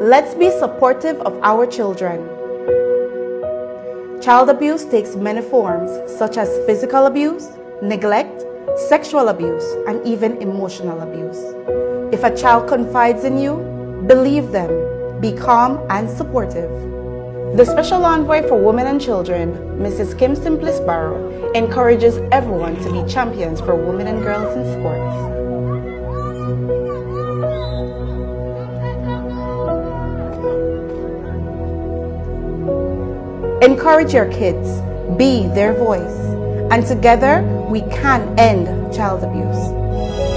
Let's be supportive of our children. Child abuse takes many forms, such as physical abuse, neglect, sexual abuse, and even emotional abuse. If a child confides in you, believe them, be calm and supportive. The Special Envoy for Women and Children, Mrs. Kim Simplis Barrow, encourages everyone to be champions for women and girls in sports. Encourage your kids, be their voice, and together we can end child abuse.